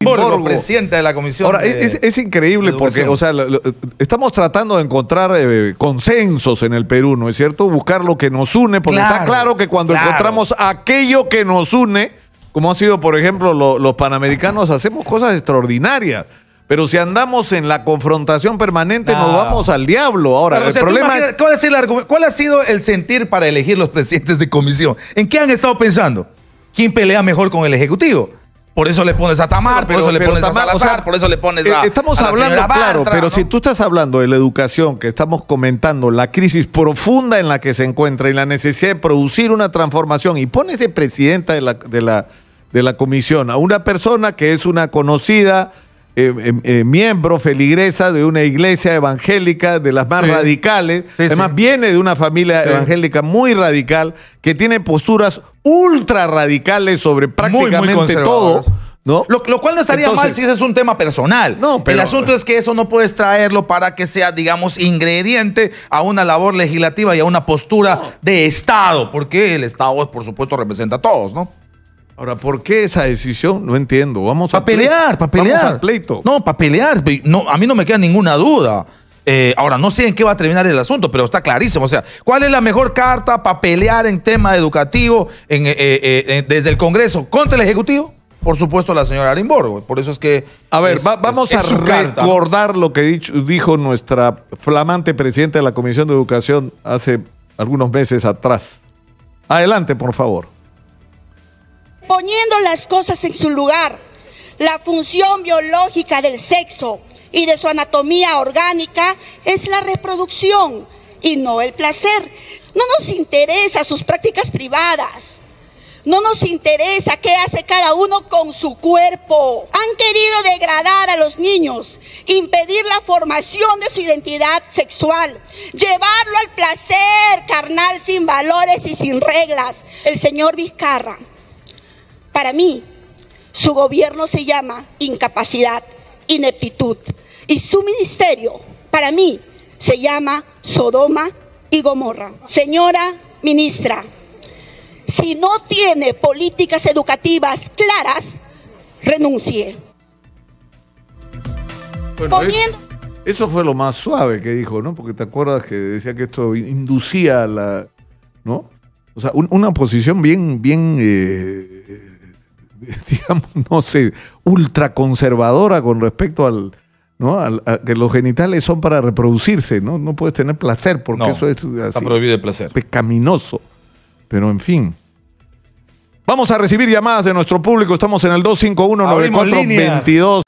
Borgo, presidente de la comisión. Ahora, de- es, es increíble porque, o sea, lo- lo- estamos tratando de encontrar eh, consensos en el Perú, ¿no es cierto? Buscar lo que nos une, porque está Claro, claro que cuando claro. encontramos aquello que nos une, como han sido, por ejemplo, lo- los panamericanos, hacemos cosas extraordinarias. Pero si andamos en la confrontación permanente, nos No. vamos al diablo. Ahora, Pero, o el sea, problema ¿cuál, es el cuál ha sido el sentir para elegir los presidentes de comisión? ¿En qué han estado pensando? ¿Quién pelea mejor con el Ejecutivo? Por eso le pones a Tamar, Pero- por eso le pones Tamar, a o Salazar, sea, por eso le pones eh, a. Estamos a hablando, claro, pero ¿no? si tú estás hablando de la educación, que estamos comentando la crisis profunda en la que se encuentra y la necesidad de producir una transformación, y pones de presidenta de la, de la, de la comisión a una persona que es una conocida. Eh, eh, eh, miembro feligresa de una iglesia evangélica de las más Sí. radicales, Sí, además sí. viene de una familia evangélica muy radical, que tiene posturas ultra radicales sobre Muy, muy prácticamente todo. ¿no? Lo, lo cual no estaría Entonces- mal si ese es un tema personal. No, pero- El asunto es que eso no puedes traerlo para que sea, digamos, ingrediente a una labor legislativa y a una postura de Estado, porque el Estado, por supuesto, representa a todos, ¿no? Ahora, ¿por qué esa decisión? No entiendo. Vamos a pelear, para pelear. Vamos al pleito. No, para pelear. No, a mí no me queda ninguna duda. Eh, ahora, no sé en qué va a terminar el asunto, pero está clarísimo. O sea, ¿cuál es la mejor carta para pelear en tema educativo en, eh, eh, desde el Congreso contra el Ejecutivo? Por supuesto, la señora Arimborgo. Por eso es que. A ver, es- va- vamos es- es a recordar lo que dicho- dijo nuestra flamante presidenta de la Comisión de Educación hace algunos meses atrás. Adelante, por favor. Poniendo las cosas en su lugar, la función biológica del sexo y de su anatomía orgánica es la reproducción y no el placer. No nos interesa sus prácticas privadas. No nos interesa qué hace cada uno con su cuerpo. Han querido degradar a los niños, impedir la formación de su identidad sexual, llevarlo al placer carnal sin valores y sin reglas. El señor Vizcarra para mí, su gobierno se llama incapacidad, ineptitud. Y su ministerio, para mí, se llama Sodoma y Gomorra. Señora ministra, si no tiene políticas educativas claras, renuncie. Bueno, es- Poniendo- eso fue lo más suave que dijo, ¿no? Porque te acuerdas que decía que esto inducía a la. ¿No? O sea, un- una posición bien, bien. eh, digamos, no sé, ultraconservadora con respecto al. ¿no? Al- a que los genitales son para reproducirse, ¿no? No puedes tener placer porque No, eso es Está así, prohibido el placer. pecaminoso. Pero en fin. Vamos a recibir llamadas de nuestro público. Estamos en el 251 Abrimos 94 líneas. 22